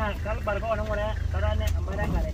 kalau baru kau nunggu deh, kalau ane ambil dah kali.